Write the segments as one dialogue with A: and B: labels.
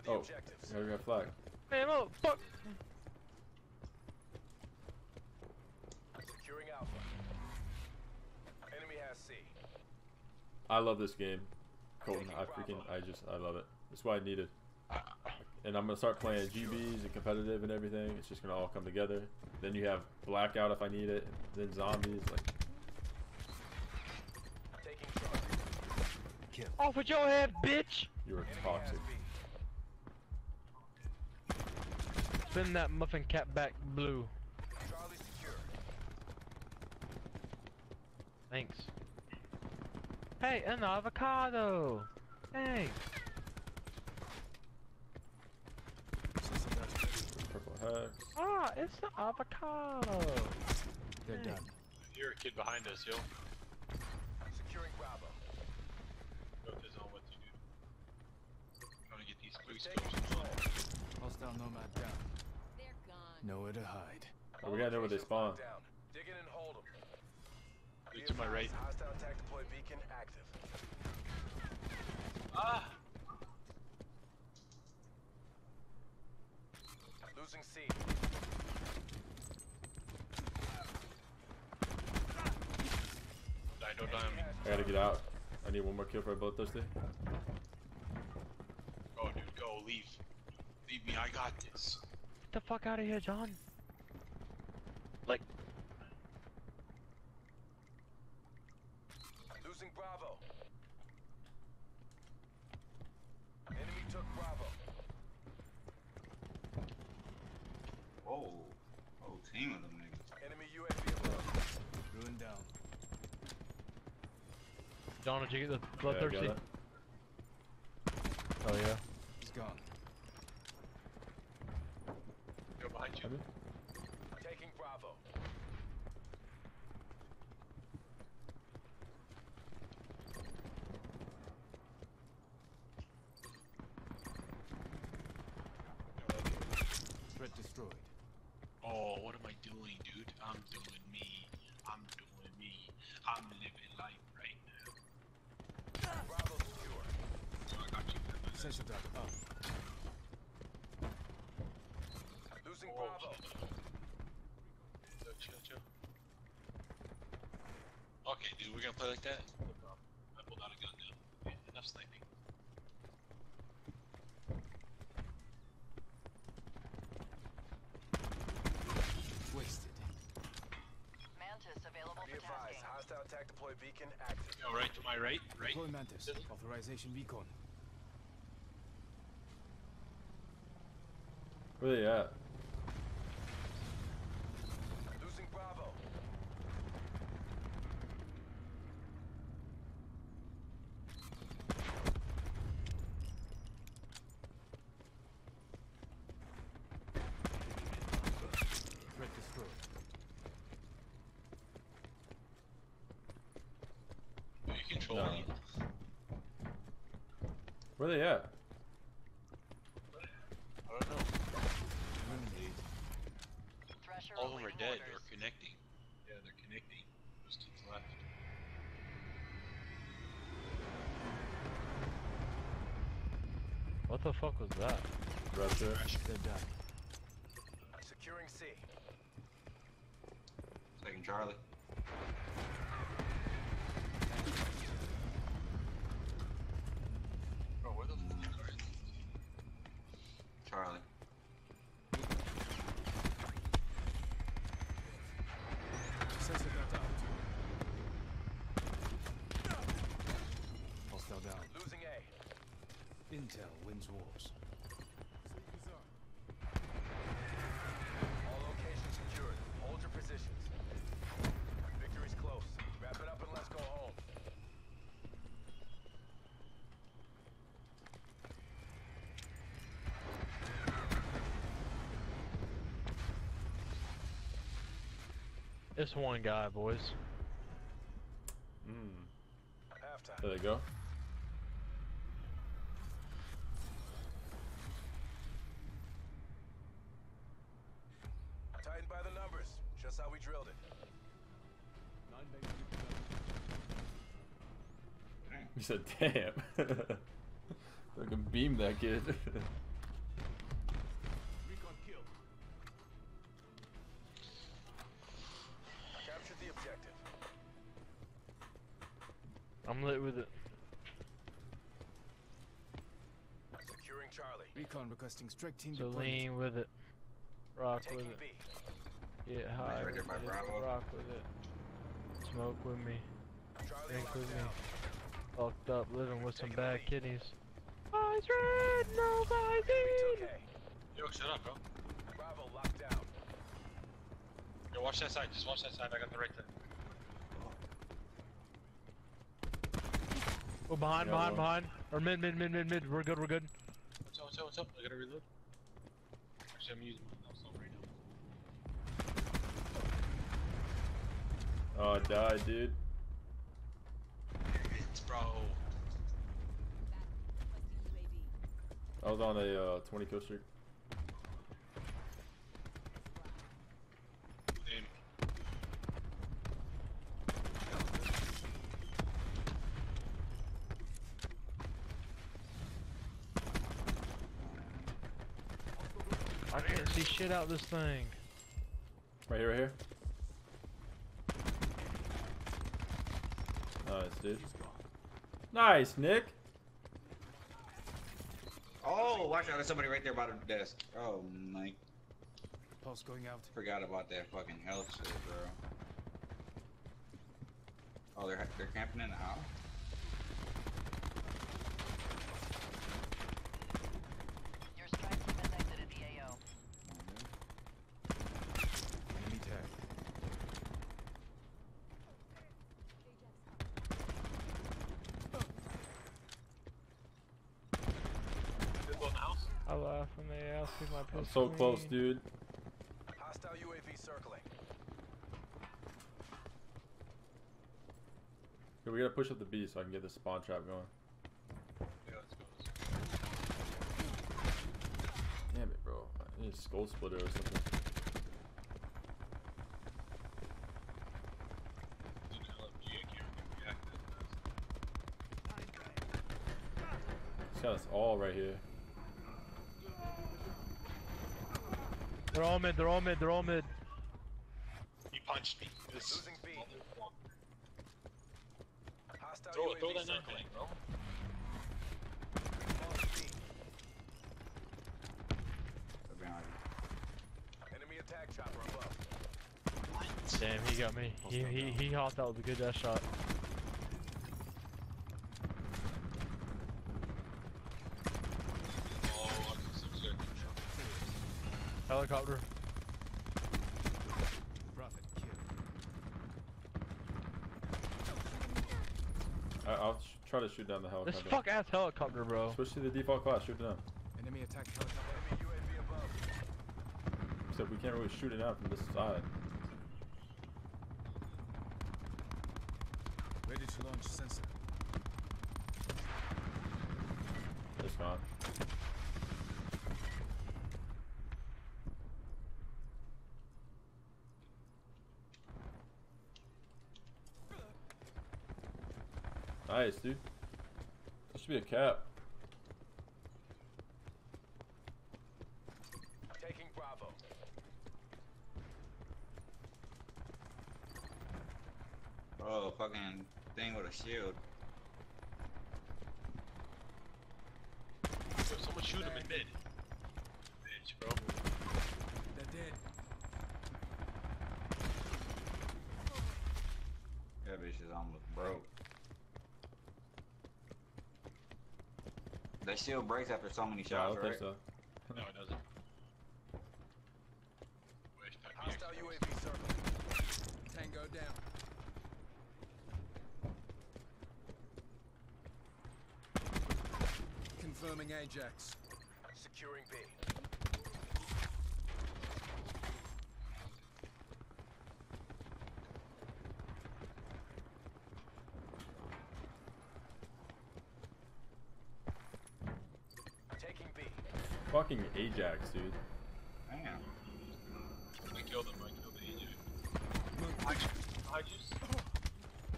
A: Secure the
B: Oh,
A: objectives.
B: I got flag.
C: Man, oh, fuck.
A: Securing Alpha. Enemy has C.
B: I love this game, Colton. I freaking, I just, I love it. That's why I need it. And I'm gonna start playing GBs and competitive and everything. It's just gonna all come together. Then you have blackout if I need it. Then zombies. Like,
A: Taking charge.
C: Off with your head, bitch.
B: You're
A: Enemy
B: toxic.
A: has B.
C: Spin that muffin cap back blue.
A: Charlie secure.
C: Thanks. Hey, an avocado. Thanks.
B: Purple hex.
C: Ah, it's the avocado.
D: They're
C: Hey.
D: done.
E: You're a kid behind us, yo.
A: Securing Bravo.
E: Go to zone what to do. Trying to get these quick
A: Taking
D: Hostile nomad down.
F: They're.
D: Nowhere to hide.
B: Oh, we gotta know where they spawn.
A: Down. Dig in and hold them.
E: Look to my right.
A: Hostile attack deploy beacon active.
E: Ah!
A: Losing C.
E: Die, don't die on me.
B: I gotta get out. I need one more kill for a bloodthirsty.
E: Go, dude, go, leave. Leave me, I got this.
C: Get the fuck out of here, John. Like,
A: Losing Bravo. Enemy took Bravo.
G: Oh, whole team of them niggas.
A: Enemy UAV above.
D: Ruin down.
C: John, did you get the
B: Yeah, I got
C: bloodthirsty?
B: it.
C: oh yeah.
D: He's gone.
E: Go behind you.
B: Have you?
A: Taking Bravo.
D: Threat destroyed.
E: Oh, what am I doing, dude? I'm doing me. I'm doing me. I'm living life right now.
A: Bravo secure.
E: So I got you.
D: Sensor dart up.
A: Losing
E: Oh,
A: Bravo.
E: Chill, chill, chill. Okay, dude, we're gonna play like that? No problem. I pulled out a gun now. Okay, enough sniping.
D: Wasted.
F: Mantis available
A: Be
F: for
A: advised.
F: tasking.
A: Hostile attack deploy beacon active.
E: Yo, right to my right, right.
D: Deploy Mantis. Authorization beacon.
B: Where they at?
A: Losing Bravo.
D: Threat destroyed.
E: Are
B: No.
E: it?
B: Where they at?
E: I don't know.
F: Thresher
E: All of them are dead
F: orders.
E: or connecting. Yeah, they're connecting. Those kids left.
C: What the fuck was that?
B: Russia.
D: They're done.
A: Securing C.
G: Taking Charlie.
E: Bro, where the fuck are they?
G: Charlie.
D: Sensor dart out. Hostile down.
A: Losing A.
D: Intel wins wars.
A: All locations secured. Hold your positions. Victory's close. Wrap it up and let's go home.
C: It's one guy, boys.
B: Mm. There they go.
A: Tightened by the numbers. Just how we drilled it.
B: He said, damn. Fucking beam that kid.
C: I'm lit with it.
A: Securing Charlie.
D: Recon requesting strike team
C: So
D: deployment.
C: lean with it. Rock with it.
A: B.
C: Get high with
G: by
C: it. Rock with it. Smoke with me.
A: Charlie
C: Drink
A: locked
C: with me.
A: down.
C: Fucked up living with some
A: Taking the
C: bad
A: lead.
C: kidneys. Eyes red, no
A: Enemy
C: Visine.
A: took
E: Yo, shut up, bro.
A: Bravo locked down.
E: Yo, watch that side. Just watch that side. I got the right side.
C: Oh, behind,
B: Yeah,
C: behind,
B: one.
C: behind. Or mid, mid, mid, mid, mid. We're good, we're good.
E: What's up? What's up? What's up? I gotta reload. Actually, I'm using my mouse right now.
B: Oh, I died, dude.
E: It's bro.
B: I was on a uh, 20 kill streak.
E: Damn.
C: I can't see shit out this thing.
B: Right here, right here. Oh, nice, dude. Nice, Nick.
G: Oh, watch out! There's somebody right there by the desk. Oh, my.
D: Pulse going out.
G: Forgot about that fucking health shit, bro. Oh, they're they're camping in the house.
F: Your strike team has exited the AO.
D: Enemy tag.
E: People in the house?
C: I laugh when they ask me my
B: I'm
C: piss
B: so close,
C: clean.
B: dude.
A: Hostile UAV circling.
B: Okay, we gotta push up the B so I can get the spawn trap going.
E: Yeah, let's go. Let's go.
B: Damn it, bro. I need a skull splitter or something.
E: Dude, LMG, I can't really react that fast.
B: He's got us all right here.
C: They're all mid, they're all mid, they're all mid.
E: He punched me. This
A: Losing B. Hostile
E: Throw,
A: UAV
E: throw that nine
A: circling.
E: bro.
A: Lost B.
G: They're behind.
A: Enemy attack chopper above.
C: Damn, he got me. He he he hopped out with a good death shot.
E: Oh, I'm so good.
C: Helicopter.
D: Prophet kill.
B: I, I'll try to shoot down the helicopter.
C: This
B: helicopter.
C: fuck ass helicopter, bro.
B: Switch to the default class. Shoot it down.
D: Enemy attack helicopter.
A: Enemy UAV above.
B: Except we can't really shoot it out from this side.
D: Ready to launch sensor.
B: It's gone. Nice, dude. That should be a cap.
A: Taking Bravo.
G: Oh, fucking thing with a shield.
E: Yo, someone shoot him in mid. Bitch, bro.
D: They're dead.
G: That bitch is almost broke. That shield breaks after so many
B: Yeah, I
G: shots,
B: don't
G: right?
B: think so.
E: No, it doesn't. Wish I could
A: Hostile UAV circling.
D: Tango down. Confirming Ajax.
A: Securing B. Taking B.
B: Fucking Ajax, dude.
G: Damn.
E: I killed him. I killed the agent. Behind you. Behind.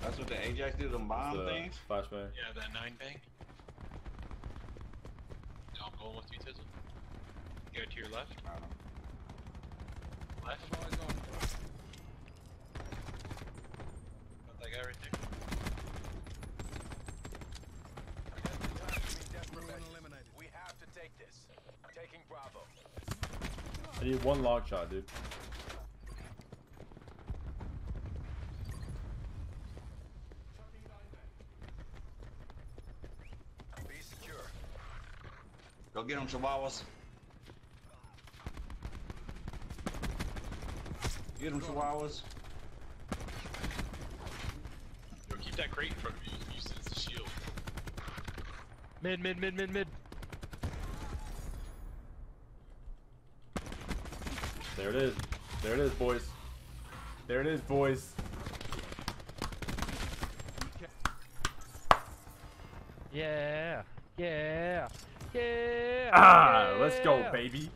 G: That's what the Ajax do, them bomb
B: The
G: things?
B: flashbang.
E: Yeah, that nine bang. Yeah, I'm going with you, Tizzle. Go to your left.
G: I don't know.
E: Left.
D: Eyes on.
E: Got that guy right there.
A: Bravo.
B: I need one log shot, dude.
A: Be secure.
G: Go get them, Chihuahuas. Get them, Chihuahuas.
E: Yo, keep that crate in front of you. Use it as a shield.
C: Mid, mid, mid, mid, mid.
B: There it is. There it is, boys. There it is, boys.
C: Yeah. Yeah. Yeah.
B: Ah, let's go, baby.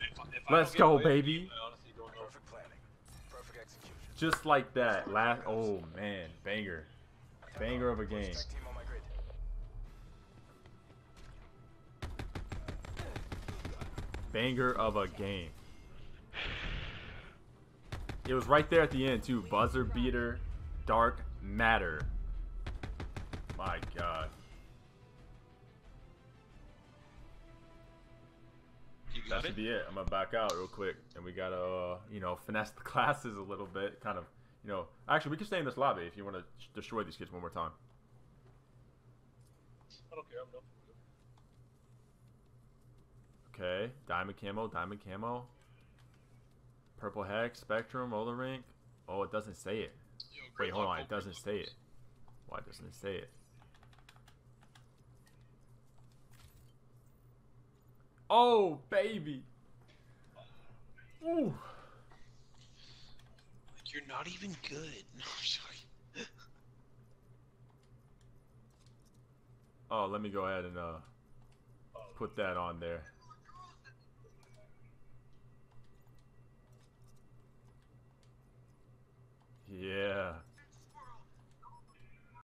E: If if
B: Let's go,
E: away
B: baby.
E: honestly don't.
A: Perfect planning. Perfect execution.
B: Just like that. Last. Oh man, banger, banger of a game. Banger of a game. It was right there at the end too. Buzzer beater, dark matter. My God. That should be it. I'm gonna back out real quick, and we gotta, uh, you know, finesse the classes a little bit. Kind of, you know. Actually, we can stay in this lobby if you want to destroy these kids one more time.
E: I don't care. I'm done.
B: Okay, diamond camo, diamond camo. Purple hex, spectrum, roller rink. Oh, it doesn't say it.
E: Yo,
B: Wait, hold on, it doesn't say it. Why doesn't it say it? Oh, baby. Ooh.
E: Like, you're not even good. No, sorry.
B: Oh, let me go ahead and uh put that on there. Yeah.